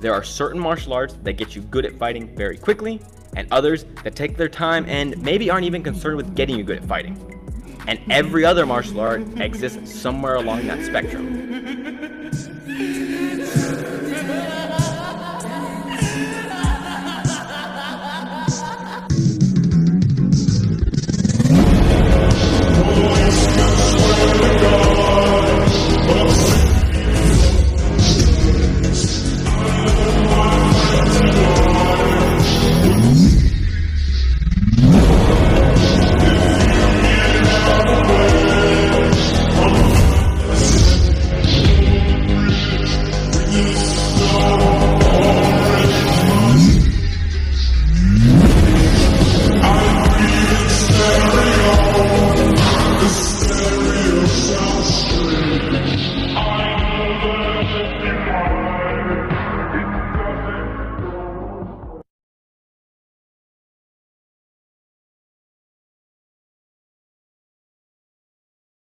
There are certain martial arts that get you good at fighting very quickly, and others that take their time and maybe aren't even concerned with getting you good at fighting. And every other martial art exists somewhere along that spectrum.